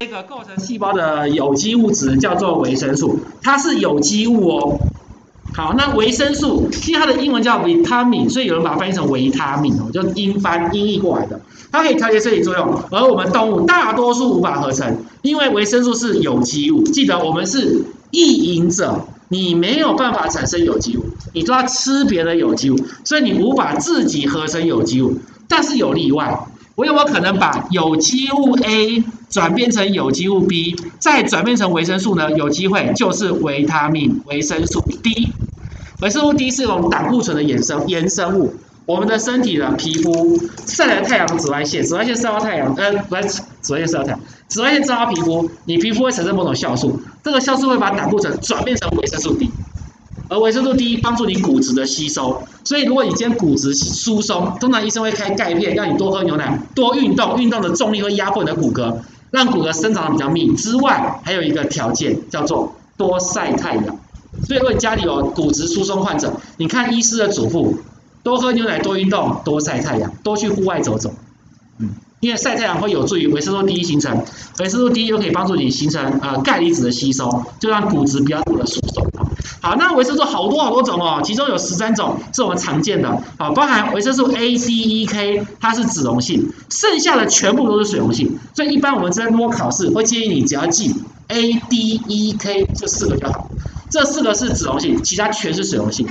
这个构成细胞的有机物质叫做维生素，它是有机物哦。好，那维生素，因为它的英文叫维生素所以有人把它翻译成维他命哦，就英翻音译过来的。它可以调节生理作用，而我们动物大多数无法合成，因为维生素是有机物。记得我们是异饮者，你没有办法产生有机物，你都要吃别的有机物，所以你无法自己合成有机物。但是有例外。我有没有可能把有机物 A 转变成有机物 B，再转变成维生素呢？有机会，就是维他命维生素 D。维生素 D 是一种胆固醇的衍生衍生物。我们的身体的皮肤晒了太阳紫外线，紫外线晒到太阳，呃，不是紫外线晒到太阳，紫外线照到皮肤，你皮肤会产生某种酵素，这个酵素会把胆固醇转变成维生素 D。而维生素 D 帮助你骨质的吸收，所以如果你今天骨质疏松，通常医生会开钙片，让你多喝牛奶，多运动，运动的重力会压迫你的骨骼，让骨骼生长的比较密。之外，还有一个条件叫做多晒太阳。所以如果你家里有骨质疏松患者，你看医师的嘱咐，多喝牛奶，多运动，多晒太阳，多去户外走走。嗯，因为晒太阳会有助于维生素 D 形成，维生素 D 又可以帮助你形成呃钙离子的吸收，就让骨质比较多的疏松。好，那维生素好多好多种哦，其中有十三种是我们常见的，好，包含维生素 A、C、E、K，它是脂溶性，剩下的全部都是水溶性。所以一般我们这边如果考试，会建议你只要记 A、D、E、K 这四个就好，这四个是脂溶性，其他全是水溶性。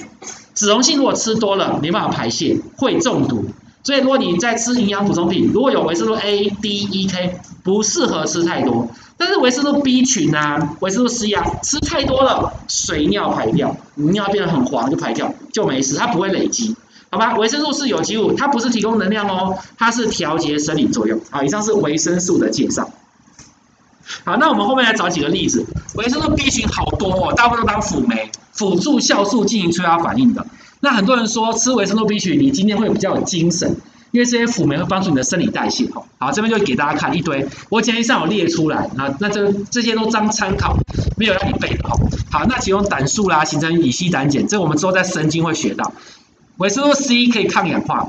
脂溶性如果吃多了没办法排泄，会中毒。所以如果你在吃营养补充品，如果有维生素 A、D、E、K，不适合吃太多。但是维生素 B 群啊，维生素 C 啊，吃太多了，水尿排掉，尿变得很黄就排掉就没事，它不会累积，好吧？维生素是有机物，它不是提供能量哦，它是调节生理作用。好，以上是维生素的介绍。好，那我们后面来找几个例子。维生素 B 群好多哦，大部分都当辅酶，辅助酵素进行催化反应的。那很多人说吃维生素 B 群，你今天会比较有精神。因为这些辅酶会帮助你的生理代谢，好，这边就给大家看一堆，我简历上有列出来，那那这这些都当参考，没有让你背的，好，那其中胆素啦，形成乙烯胆碱，这我们之后在神经会学到，维生素 C 可以抗氧化，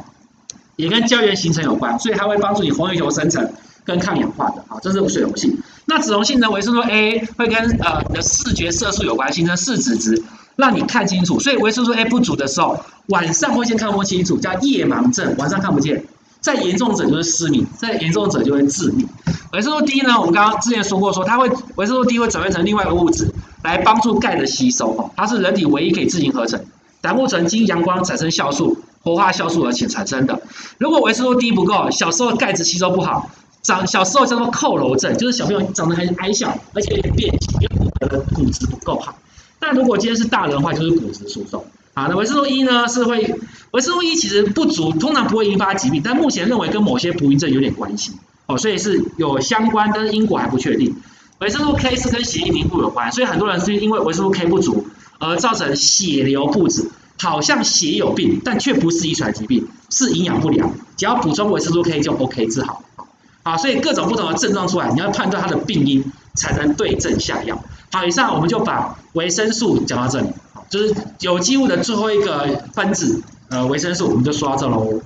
也跟胶原形成有关，所以它会帮助你红血球生成跟抗氧化的，好，这是水溶性，那脂溶性的，维生素 A 会跟呃你的视觉色素有关，形成视紫质。让你看清楚，所以维生素 A 不足的时候，晚上会先看不清楚，叫夜盲症，晚上看不见。再严重者就是失明，再严重者就会致命。维生素 D 呢，我们刚刚之前说过，说它会维生素 D 会转变成另外一个物质来帮助钙的吸收，哦，它是人体唯一可以自行合成。胆固醇经阳光产生酵素，活化酵素而且产生的。如果维生素 D 不够，小时候钙质吸收不好，长小时候叫做佝偻症，就是小朋友长得很矮小，而且有点变形，因为骨骼骨质不够好。但如果今天是大人的话，就是骨质疏松。好，那维生素 E 呢是会，维生素 E 其实不足，通常不会引发疾病，但目前认为跟某些不孕症有点关系。哦，所以是有相关，但是因果还不确定。维生素 K 是跟血液凝固有关，所以很多人是因为维生素 K 不足而造成血流不止，好像血有病，但却不是遗传疾病，是营养不良，只要补充维生素 K 就 OK 治好。啊，所以各种不同的症状出来，你要判断它的病因，才能对症下药。好，以上我们就把维生素讲到这里，就是有机物的最后一个分子，呃，维生素，我们就说到这喽。